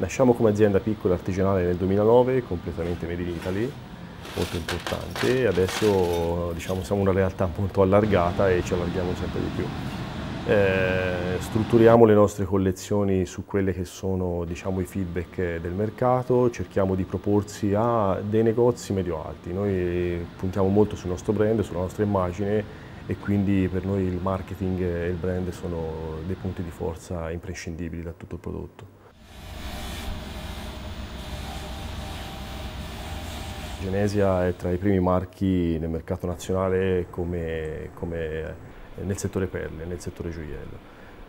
Nasciamo come azienda piccola artigianale nel 2009, completamente made in Italy, molto importante, adesso diciamo, siamo una realtà molto allargata e ci allarghiamo sempre di più. Eh, strutturiamo le nostre collezioni su quelli che sono diciamo, i feedback del mercato, cerchiamo di proporsi a dei negozi medio-alti. Noi puntiamo molto sul nostro brand, sulla nostra immagine e quindi per noi il marketing e il brand sono dei punti di forza imprescindibili da tutto il prodotto. Genesia è tra i primi marchi nel mercato nazionale come, come nel settore perle, nel settore gioiello.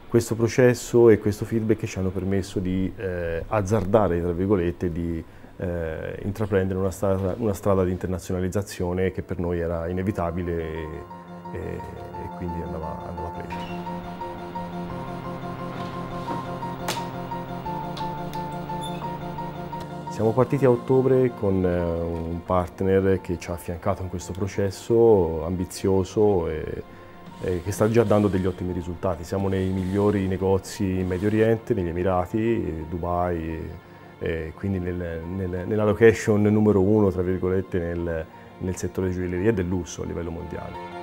Questo processo e questo feedback ci hanno permesso di eh, azzardare, tra virgolette, di eh, intraprendere una strada, una strada, di internazionalizzazione che per noi era inevitabile e, e, e quindi andava, andava presa. Siamo partiti a ottobre con eh, un partner che ci ha affiancato in questo processo ambizioso e, e che sta già dando degli ottimi risultati. Siamo nei migliori negozi in Medio Oriente, negli Emirati, Dubai, e quindi nel, nel, nella location numero uno, tra virgolette, nel, nel settore di gioielleria e del lusso a livello mondiale.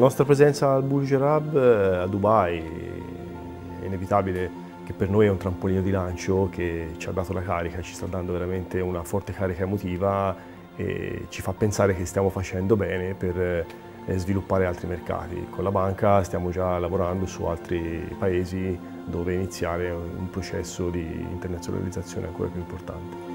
Nostra presenza al Burj Arab eh, a Dubai è inevitabile che per noi è un trampolino di lancio che ci ha dato la carica, ci sta dando veramente una forte carica emotiva e ci fa pensare che stiamo facendo bene per eh, sviluppare altri mercati. Con la banca stiamo già lavorando su altri paesi dove iniziare un processo di internazionalizzazione ancora più importante.